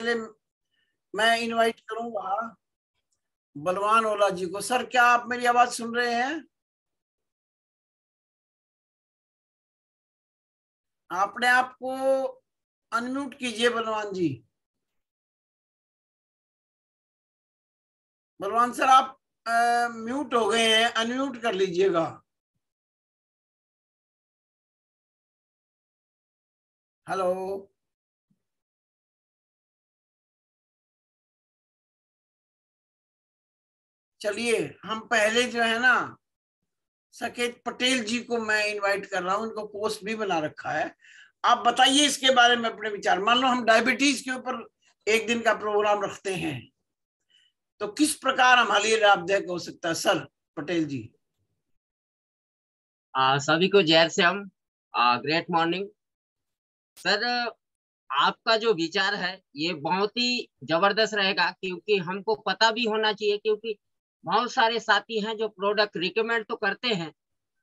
पहले मैं इनवाइट करूँगा। बलवान ओला जी को। सर क्या आप मेरी आवाज़ सुन रहे हैं? अपने आप को अनम्यूट कीजिए बलवान जी। बलवान सर आप आ, म्यूट हो गए हैं। अनम्यूट कर लीजिएगा। हेलो चलिए हम पहले जो है ना सकेत पटेल जी को मैं इनवाइट कर रहा हूँ उनको पोस्ट भी बना रखा है। आप बताइए इसके बारे में अपने विचार। मान लो हम डायबिटीज़ के ऊपर एक दिन का प्रोग्राम रखते हैं तो किस प्रकार हमारे लिए लाभदायक हो सकता है सर पटेल जी? आ, सभी को जय से हम ग्रेट मॉर्निंग सर आपका जो विचार है ये बहुत ही ज़बरदस्त रहेगा क्योंकि हमको पता भी होना चाहिए क्योंकि बहुत सारे साथी हैं जो प्रोडक्ट रिकमेंड तो करते हैं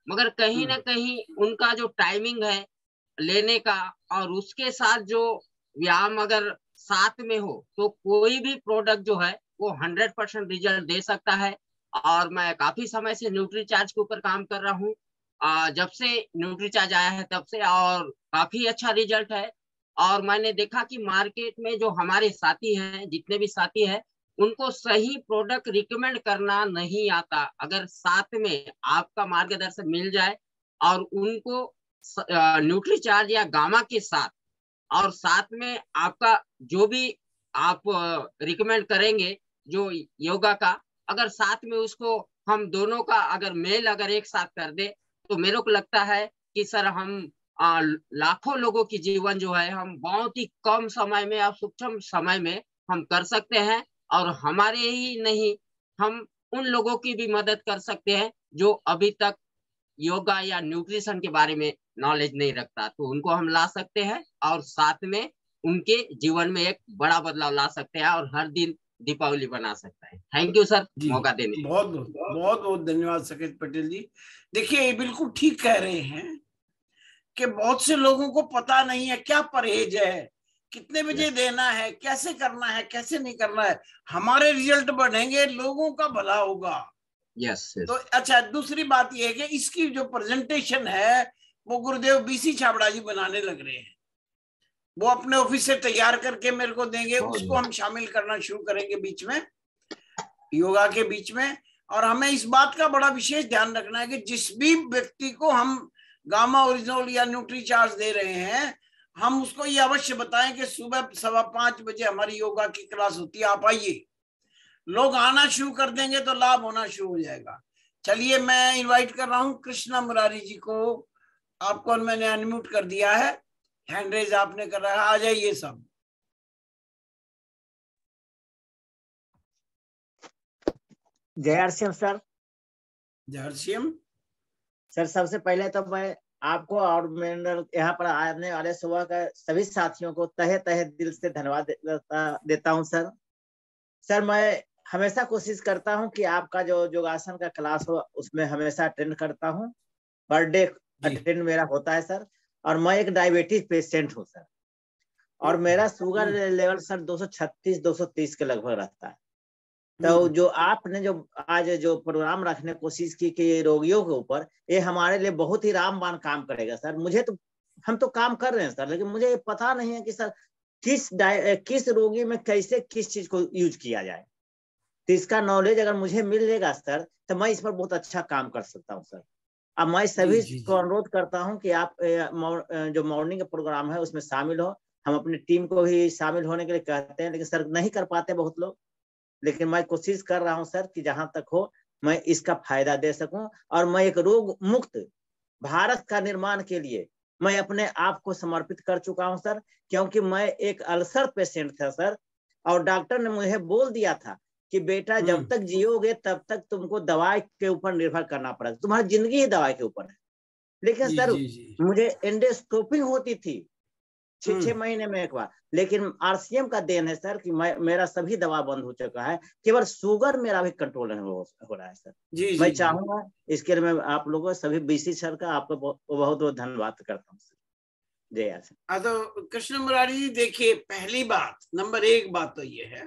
मगर कहीं ना हम्म। कहीं उनका जो टाइमिंग है लेने का और उसके साथ जो व्यायाम अगर साथ में हो तो कोई भी प्रोडक्ट जो है वो हंड्रेड परसेंट रिज़ल्ट दे सकता है। और मैं काफ़ी समय से न्यूट्री चार्ज के ऊपर काम कर रहा हूँ। जब से न्यूट्री चार्ज आया है तब से और काफ़ी अच्छा रिज़ल्ट है। और मैंने देखा कि मार्केट में जो हमारे साथी हैं जितने भी साथी हैं उनको सही प्रोडक्ट रिकमेंड करना नहीं आता। अगर साथ में आपका मार्गदर्शन मिल जाए और उनको न्यूट्री चार्ज या गामा के साथ और साथ में आपका जो भी आप रिकमेंड करेंगे जो योगा का, अगर साथ में उसको हम दोनों का अगर मेल अगर एक साथ कर दे तो मेरे को लगता है कि सर हम लाखों लोगों की जीवन जो है, हम बहुत ही कम समय में और सूक्ष्म समय में हम कर सकते हैं। और हमारे ही नहीं हम उन लोगों की भी मदद कर सकते हैं जो अभी तक योगा या न्यूट्रिशन के बारे में नॉलेज नहीं रखता। तो उनको हम ला सकते हैं और साथ में उनके जीवन में एक बड़ा बदलाव ला सकते हैं और हर दिन दीपावली बना सकता है। थैंक यू सर मौका देने बहुत बहुत बहुत बहुत धन्यवाद सकेत पटेल जी। देखिए ये बिल्कुल ठीक कह रहे हैं कि बहुत से लोगों को पता नहीं है क्या परहेज है। कितने बजे देना है कैसे करना है कैसे नहीं करना है हमारे रिज़ल्ट बढ़ेंगे लोगों का भला होगा। Yes yes, yes. तो अच्छा दूसरी बात यह है कि इसकी जो प्रेजेंटेशन है वो गुरुदेव बीसी छाबड़ा जी बनाने लग रहे हैं। वो अपने ऑफ़िस से तैयार करके मेरे को देंगे उसको हम शामिल करना शुरू करेंगे बीच में योगा के बीच में। और हमें इस बात का बड़ा विशेष ध्यान रखना है कि जिस भी व्यक्ति को हम गामा ओरिजिनल या न्यूट्री चार्ज दे रहे हैं हम उसको ये अवश्य बताएँ कि सुबह सवा पाँच बजे हमारी योगा की क्लास होती है आप आइए। लोग आना शुरू कर देंगे तो लाभ होना शुरू हो जाएगा। चलिए मैं इनवाइट कर रहा हूँ कृष्णा मुरारी जी को। आपको मैंने अनम्यूट कर दिया है। हैंड रेज आपने कर रहा है। आ जाइए सब। जय हरसिम सर। जय हरसिम सर सबसे पहले तो मैं आपको और मेरे यहाँ पर आने वाले सुबह का सभी साथियों को तहे तहे दिल से धन्यवाद देता, देता हूँ सर। सर मैं हमेशा कोशिश करता हूँ कि आपका जो योगासन का क्लास हो उसमें हमेशा अटेंड करता हूँ। पर डे अटेंड मेरा होता है सर और मैं एक डायबिटीज़ पेशेंट हूँ सर। और मेरा शुगर लेवल सर 236 230 के लगभग रहता है। तो हम्म। जो आपने जो आज जो प्रोग्राम रखने की कोशिश की कि रोगियों के ऊपर ये हमारे लिए बहुत ही रामबान काम करेगा सर। मुझे तो हम तो काम कर रहे हैं सर लेकिन मुझे ये पता नहीं है कि सर किस किस रोगी में कैसे किस चीज़ को यूज़ किया जाए। तो इसका नॉलेज अगर मुझे मिलेगा सर तो मैं इस पर बहुत अच्छा काम कर सकता हूँ सर। अब मैं सभी को अनुरोध करता हूँ कि आप जो मॉर्निंग का प्रोग्राम है उसमें शामिल हो। हम अपनी टीम को भी शामिल होने के लिए कहते हैं लेकिन सर नहीं कर पाते बहुत लोग। लेकिन मैं कोशिश कर रहा हूँ सर कि जहाँ तक हो मैं इसका फ़ायदा दे सकूँ और मैं एक रोग मुक्त भारत का निर्माण के लिए मैं अपने आप को समर्पित कर चुका हूँ सर क्योंकि मैं एक अल्सर पेशेंट था सर और डॉक्टर ने मुझे बोल दिया था कि बेटा जब हम्म। तक जियोगे तब तक तुमको दवाई के ऊपर निर्भर करना पड़ेगा तुम्हारी ज़िंदगी ही दवाई के ऊपर है लेकिन जी, सर जी, जी. मुझे एंडोस्कोपिंग होती थी छह छह हम्म। महीने में एक बार। लेकिन आरसीएम का देन है सर कि मैं मेरा सभी दवा बंद हो चुका है। केवल शुगर मेरा भी कंट्रोल हो, हो रहा है सर। जी, मैं चाहूँगा इसके लिए मैं आप लोगों सभी बीसी सर का आपको बहुत बहुत धन्यवाद करता हूँ जय आसन हाँ तो कृष्ण मुरारी जी देखिए पहली बात नंबर एक बात तो ये है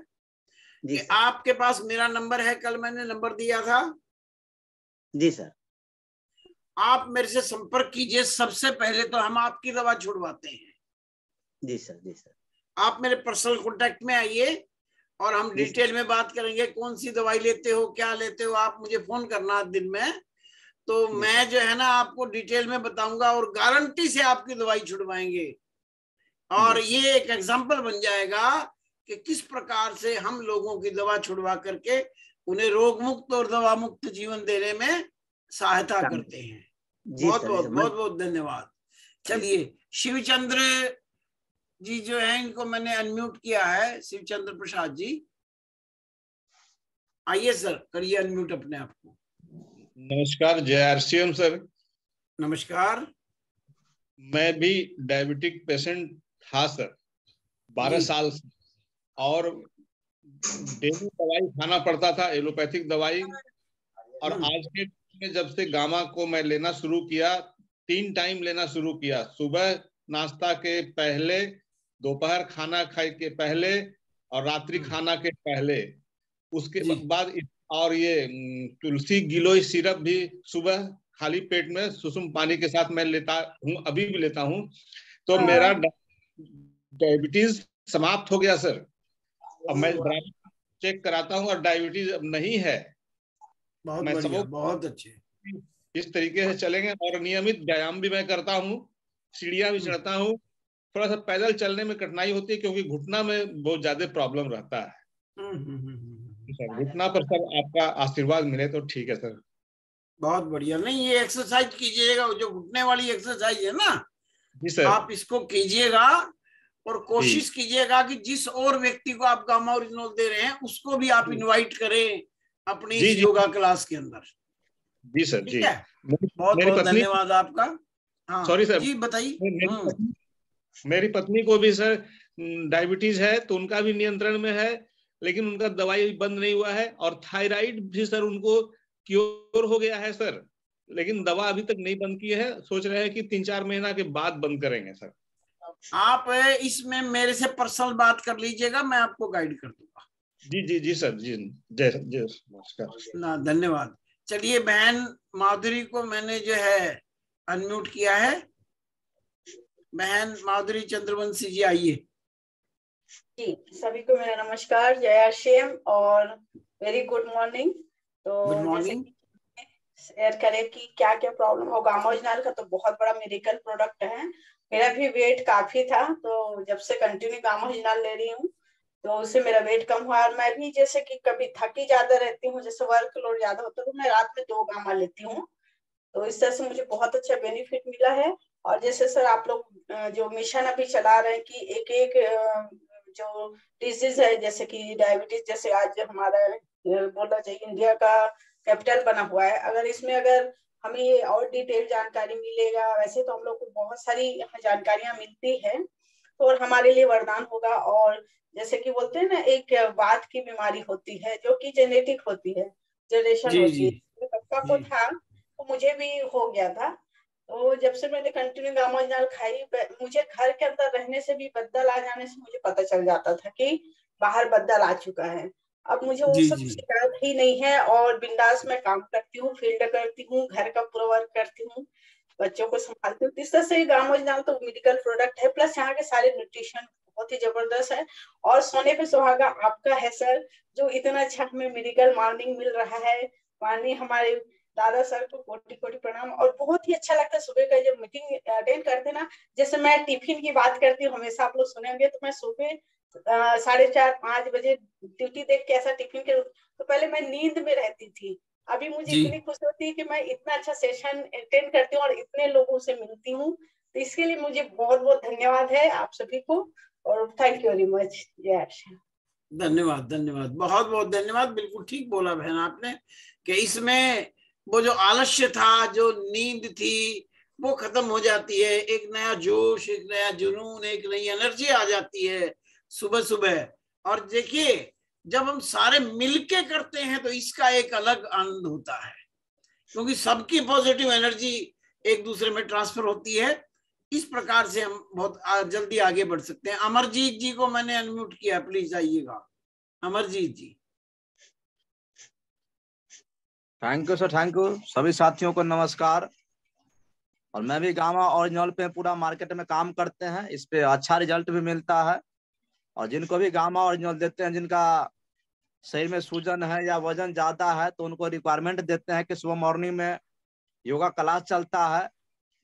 जी कि आपके पास मेरा नंबर है कल मैंने नंबर दिया था। जी सर। आप मेरे से संपर्क कीजिए सबसे पहले तो हम आपकी दवा छुड़वाते हैं। जी सर जी सर। आप मेरे पर्सनल कॉन्टेक्ट में आइए और हम डिटेल में बात करेंगे कौन सी दवाई लेते हो क्या लेते हो आप मुझे फ़ोन करना दिन में। तो मैं जो है ना आपको डिटेल में बताऊँगा और गारंटी से आपकी दवाई छुड़वाएँगे। और ये एक एग्ज़ाम्पल बन जाएगा कि किस प्रकार से हम लोगों की दवा छुड़वा करके उन्हें रोग मुक्त और दवा मुक्त जीवन देने में सहायता करते हैं। बहुत बहुत बहुत बहुत धन्यवाद। चलिए शिवचंद्र जी जो है इनको मैंने अनम्यूट किया है शिवचंद्र प्रसाद जी। आइए सर करिए अनम्यूट अपने आप को। नमस्कार जय आरसीएम सर नमस्कार। मैं भी डायबिटिक पेशेंट था सर बारह साल से। और डेली दवाई खाना पड़ता था एलोपैथिक दवाई। और हम्म। आज के में जब से गामा को मैं लेना शुरू किया तीन टाइम लेना शुरू किया। सुबह नाश्ता के पहले दोपहर खाना खाए के पहले और रात्रि हम्म। खाना के पहले। उसके बाद और ये तुलसी गिलोय सिरप भी सुबह खाली पेट में सुसुम पानी के साथ मैं लेता हूँ अभी भी लेता हूँ। तो हाँ। मेरा डायबिटीज़ समाप्त हो गया सर। अब मैं चेक कराता हूँ और डायबिटीज़ अब नहीं है। बहुत मैं सबको- बहुत अच्छे। इस तरीके से चलेंगे और नियमित व्यायाम भी मैं करता हूँ सीढ़ियाँ भी हम्म। चढ़ता हूँ। थोड़ा सा पैदल चलने में कठिनाई होती है क्योंकि घुटना में बहुत ज़्यादा प्रॉब्लम रहता है। हम्म, हम्म, हम्म, हम्म। सर घुटना पर सर आपका आशीर्वाद मिले तो ठीक है सर। बहुत बढ़िया। नहीं ये एक्सरसाइज कीजिएगा जो घुटने वाली एक्सरसाइज है ना जी सर। आप इसको कीजिएगा और कोशिश कीजिएगा कि जिस और व्यक्ति को आप गामा ओरिजिनल दे रहे हैं उसको भी आप। इन्वाइट करें अपनी जी, इस जी। योगा क्लास के अंदर। जी सर जी। ठीक है बहुत बहुत धन्यवाद आपका। हाँ Sorry, sir. जी बताइए। मेरी पत्नी- पत्नी को भी सर डायबिटीज़ है तो उनका भी नियंत्रण में है लेकिन उनका दवाई बंद नहीं हुआ है और थायराइड भी सर उनको क्योर हो गया है सर लेकिन दवा अभी तक नहीं बंद की है सोच रहे हैं कि तीन चार महीना के बाद बंद करेंगे सर। आप इसमें मेरे से पर्सनल बात कर लीजिएगा मैं आपको गाइड कर दूँगा। जी जी जी सर जी जय जय नमस्कार। ना धन्यवाद। चलिए बहन माधुरी को मैंने जो है अनम्यूट किया है। बहन माधुरी चंद्रवंशी जी आइए। जी सभी को मेरा नमस्कार जया शेम और वेरी गुड मॉर्निंग तो गुड मॉर्निंग शेयर करें कि क्या क्या प्रॉब्लम हो गामोजनाल का तो बहुत बड़ा मेडिकल प्रोडक्ट है। मेरा भी वेट काफ़ी था तो जब से कंटिन्यू गामोजनाल ले रही हूँ तो उससे मेरा वेट कम हुआ। और मैं भी जैसे कि कभी थकी ज़्यादा रहती हूँ जैसे वर्क लोड ज़्यादा होता है तो मैं रात में दो गामा लेती हूँ। तो इस तरह से मुझे बहुत अच्छा बेनिफिट मिला है। और जैसे सर आप लोग जो मिशन अभी चला रहे हैं कि एक एक जो डिज़ीज़ है जैसे कि डायबिटीज़ जैसे आज हमारा बोलना चाहिए इंडिया का कैपिटल बना हुआ है। अगर इसमें अगर हमें और डिटेल जानकारी मिलेगा वैसे तो हम लोग को बहुत सारी जानकारियाँ मिलती है तो और हमारे लिए वरदान होगा। और जैसे कि बोलते हैं ना एक बात की बीमारी होती है जो कि जेनेटिक होती है जनरेशन होती है। मेरे पापा को था तो मुझे भी हो गया था। तो जब से मैंने कंटिन्यू गामाजनाल खाई मुझे घर के अंदर रहने से भी बदल आ जाने से मुझे पता चल जाता था कि बाहर बदल आ चुका है। अब मुझे वो सब शिकायत ही नहीं है और बिंदास में काम करती हूँ फ़ील्ड करती हूँ घर का पूरा वर्क करती हूँ बच्चों को संभालती हूँ। इस तरह से गामोजनाल तो मेडिकल प्रोडक्ट है प्लस यहाँ के सारे न्यूट्रिशन बहुत ही ज़बरदस्त है। और सोने पे सुहागा आपका है सर जो इतना अच्छा हमें मेडिकल मॉर्निंग मिल रहा है। माननीय हमारे दादा सर को कोटि कोटि प्रणाम। और बहुत ही अच्छा लगता है सुबह का जब मीटिंग अटेंड करते हैं ना जैसे मैं टिफ़िन की बात करती हूँ हमेशा आप लोग सुने होंगे तो मैं सुबह साढ़े चार पाँच बजे ड्यूटी देख के ऐसा टिफ़िन के तो पहले मैं नींद में रहती थी। अभी मुझे इतनी खुशी होती है कि मैं इतना अच्छा सेशन अटेंड करती हूँ और इतने लोगों से मिलती हूँ। तो इसके लिए मुझे बहुत बहुत धन्यवाद है आप सभी को और थैंक यू वेरी मच जय आशा धन्यवाद धन्यवाद बहुत बहुत धन्यवाद। बिल्कुल ठीक बोला बहन आपने कि इसमें वो जो आलस्य था, जो नींद थी, वो खत्म हो जाती है। एक नया जोश, एक नया जुनून, एक नई एनर्जी आ जाती है सुबह सुबह और देखिए, जब हम सारे मिलके करते हैं तो इसका एक अलग आनंद होता है। क्योंकि सबकी पॉजिटिव एनर्जी एक दूसरे में ट्रांसफ़र होती है। इस प्रकार से हम बहुत जल्दी आगे बढ़ सकते हैं। अमरजीत जी को मैंने अनम्यूट किया प्लीज़ आइएगा। Amarjeet ji. Thank you sir thank you सभी साथियों को नमस्कार। और मैं भी गामा ओरिजिनल पे पूरा मार्केट में काम करते हैं। इस पे अच्छा रिज़ल्ट भी मिलता है। और जिनको भी गामा ओरिजिनल देते हैं जिनका शरीर में सूजन है या वज़न ज़्यादा है तो उनको रिक्वायरमेंट देते हैं कि सुबह मॉर्निंग में योगा क्लास चलता है।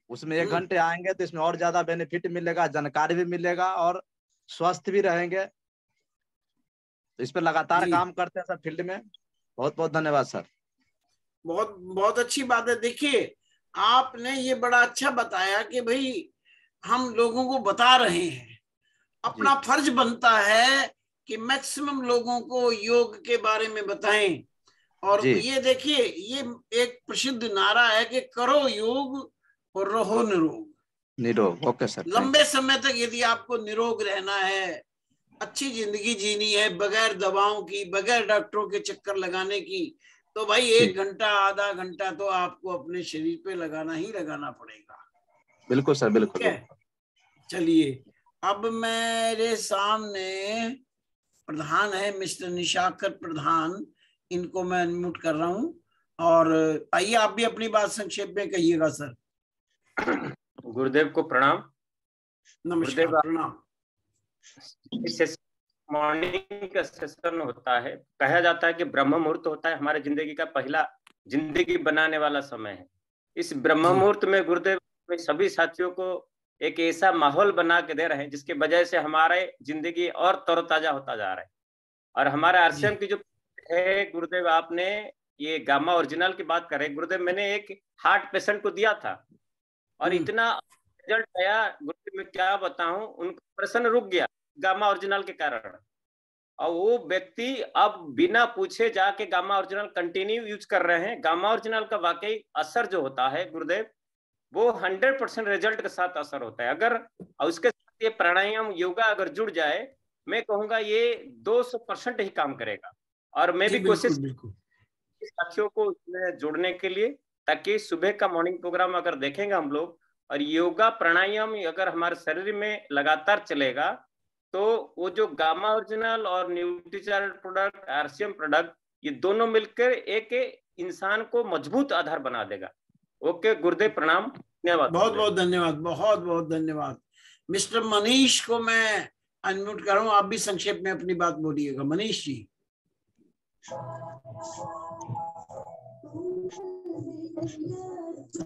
उसमें एक हम्म। घंटे आएँगे तो इसमें और ज़्यादा बेनिफिट मिलेगा जानकारी भी मिलेगा और स्वस्थ भी रहेंगे। तो इस पर लगातार काम करते हैं सर फ़ील्ड में। बहुत बहुत धन्यवाद सर। बहुत बहुत अच्छी बात है। देखिए आपने ये बड़ा अच्छा बताया कि भाई हम लोगों को बता रहे हैं। अपना फ़र्ज़ बनता है कि मैक्सिमम लोगों को योग के बारे में बताएँ। और ये देखिए ये एक प्रसिद्ध नारा है कि करो योग और रहो निरोग। निरोग ओके सर लंबे समय तक यदि आपको निरोग रहना है अच्छी ज़िंदगी जीनी है बगैर दवाओं की बगैर डॉक्टरों के चक्कर लगाने की तो भाई एक घंटा आधा घंटा तो आपको अपने शरीर पे लगाना ही लगाना पड़ेगा। बिल्कुल सर बिल्कुल चलिए अब मेरे सामने प्रधान है मिस्टर निशाकर प्रधान। इनको मैं अनम्यूट कर रहा हूँ। और आइए आप भी अपनी बात संक्षेप में कहिएगा सर। गुरुदेव को प्रणाम। नमस्कार प्रणाम। इस सेशन मॉर्निंग का सेशन होता है। कहा जाता है कि ब्रह्म मुहूर्त होता है। हमारे ज़िंदगी का पहला ज़िंदगी बनाने वाला समय है। इस ब्रह्म मुहूर्त में गुरुदेव में सभी साथियों को एक ऐसा माहौल बना के दे रहे हैं जिसके वजह से हमारे ज़िंदगी और तरोताजा होता जा रहा है। और हमारे आरसीएम की जो है गुरुदेव आपने ये गामा ओरिजिनल की बात करें गुरुदेव मैंने एक हार्ट पेशेंट को दिया था। और हम्म। इतना रिज़ल्ट आया गुरुदेव मैं क्या बताऊँ उनका ऑपरेशन रुक गया। गामा ओरिजिनल के कारण। और वो व्यक्ति अब बिना पूछे जाके गामा ओरिजिनल कंटिन्यू यूज़ कर रहे हैं। गामा ओरिजिनल का वाकई असर जो होता है गुरुदेव वो हंड्रेड परसेंट रिज़ल्ट के साथ असर होता है। अगर उसके साथ ये प्राणायाम योगा अगर जुड़ जाए मैं कहूँगा ये 200 परसेंट ही काम करेगा। और मैं भी कोशिश साथियों को उसमें जोड़ने के लिए ताकि सुबह का मॉर्निंग प्रोग्राम अगर देखेंगे हम लोग और योगा प्राणायाम अगर हमारे शरीर में लगातार चलेगा तो वो जो गामा ओरिजिनल और न्यूट्रीचार प्रोडक्ट आरसीएम प्रोडक्ट ये दोनों मिलकर एक इंसान को मज़बूत आधार बना देगा। ओके गुरुदेव प्रणाम। धन्यवाद। बहुत बहुत धन्यवाद बहुत बहुत धन्यवाद। मिस्टर मनीष को मैं अनम्यूट कर रहा हूँ आप भी संक्षेप में अपनी बात बोलिएगा। मनीष जी।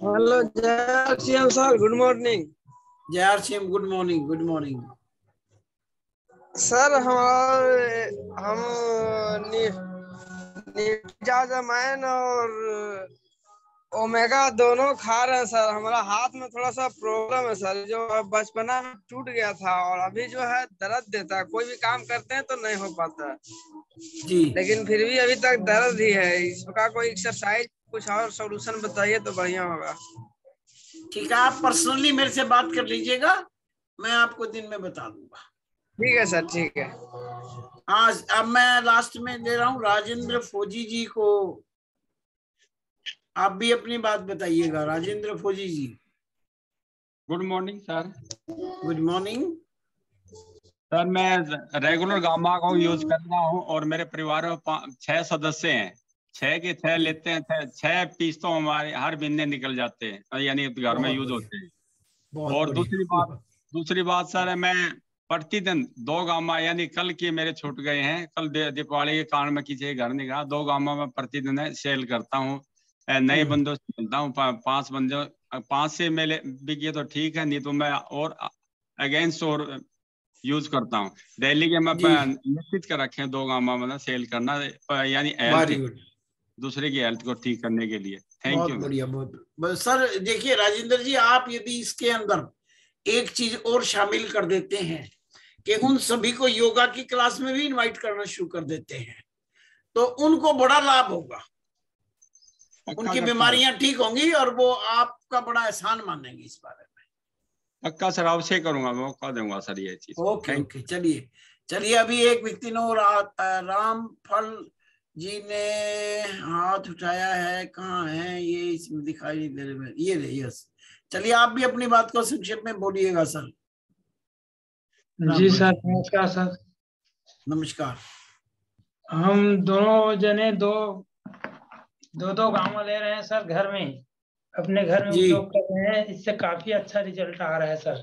हेलो जय सर गुड मॉर्निंग। जय R C M good morning good morning. Sir हमारे हम निजाजमैन और ओमेगा दोनों खा रहे हैं सर। हमारा हाथ में थोड़ा सा प्रॉब्लम है सर। जो बचपना में टूट गया था और अभी जो है दर्द देता है। कोई भी काम करते हैं तो नहीं हो पाता जी। लेकिन फिर भी अभी तक दर्द ही है। इसका कोई एक्सरसाइज कुछ और सोल्यूशन बताइए तो बढ़िया होगा। ठीक है आप पर्सनली मेरे से बात कर लीजिएगा। मैं आपको दिन में बता दूँगा। ठीक है सर ठीक है। आज अब मैं लास्ट में दे रहा हूँ राजेंद्र फौजी जी को। आप भी अपनी बात बताइएगा Rajendra Fauji ji. Good morning sir good morning sir मैं रेगुलर गामा को यूज़ कर रहा हूँ और मेरे परिवार में छह सदस्य हैं। छह के छह लेते हैं छह- छह पीस तो हमारे हर महीने निकल जाते हैं यानी घर में यूज़ होते हैं। और दूसरी बात दूसरी बात सर मैं प्रतिदिन दो गामा यानी कल के मेरे छूट गए हैं। कल दीपावली के कारण मैं किसी घर नहीं गया। दो गामा में प्रतिदिन सेल करता हूँ। नए हम्म। बंदों से मिलता हूँ पा- पाँच बंदों पाँच से मिले बिके तो ठीक है नहीं तो मैं और अगेंस्ट और यूज़ करता हूँ। दिल्ली के मैं निश्चित कर रखे दो गामा मतलब सेल करना यानी दूसरे की हेल्थ को ठीक करने के लिए। थैंक यू बढ़िया बहुत सर देखिए राजेंद्र जी आप यदि इसके अंदर एक चीज़ और शामिल कर देते हैं कि उन सभी को योगा की क्लास में भी इनवाइट करना शुरू कर देते हैं। तो उनको बड़ा लाभ होगा। उनकी बीमारियाँ ठीक होंगी और वो आपका बड़ा एहसान मानेंगे इस बारे में। पक्का सर अवश्य करूँगा मौका दूँगा सर ये चीज़ ओके ओके चलिए। चलिए अभी एक व्यक्ति ने राम फल जी ने हाथ उठाया है। कहाँ है ये? इसमें दिखाई नहीं दे रहे। ये रहे यस। चलिए आप भी अपनी बात को संक्षेप में बोलिएगा सर। जी सर नमस्कार सर। नमस्कार। हम दोनों जने दो दो दो गाँव ले रहे हैं सर घर में। अपने घर में। उपयोग कर रहे हैं। इससे काफ़ी अच्छा रिज़ल्ट आ रहा है सर।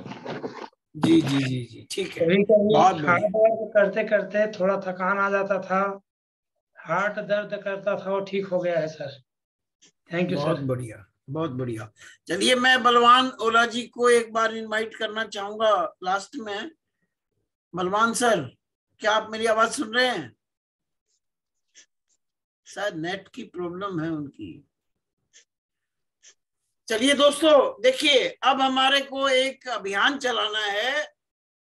जी जी जी जी ठीक है। कभी कभी हार्ट करते करते थोड़ा थकान आ जाता था। हार्ट दर्द करता था वो ठीक हो गया है सर। थैंक यू बहुत बढ़िया बहुत बढ़िया। चलिए मैं बलवान ओला जी को एक बार इनवाइट करना चाहूँगा लास्ट में। बलवान सर, क्या आप मेरी आवाज़ सुन रहे हैं? शायद नेट की प्रॉब्लम है उनकी। चलिए दोस्तों, देखिए, अब हमारे को एक अभियान चलाना है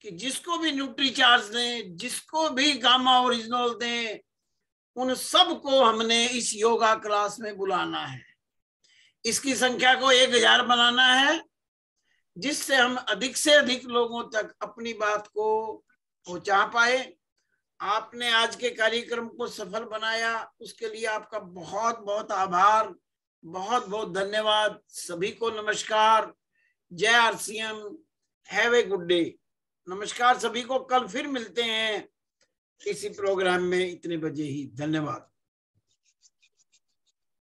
कि जिसको भी न्यूट्री चार्ज दें, जिसको भी गामा ओरिजिनल दें, उन सबको हमने इस योगा क्लास में बुलाना है। इसकी संख्या को एक हज़ार बनाना है। जिससे हम अधिक से अधिक लोगों तक अपनी बात को पहुँचा पाए। आपने आज के कार्यक्रम को सफल बनाया। उसके लिए आपका बहुत बहुत आभार। बहुत बहुत धन्यवाद सभी को। नमस्कार। जय RCM. Have a good day. नमस्कार सभी को। कल फिर मिलते हैं। इसी प्रोग्राम में इतने बजे ही। धन्यवाद।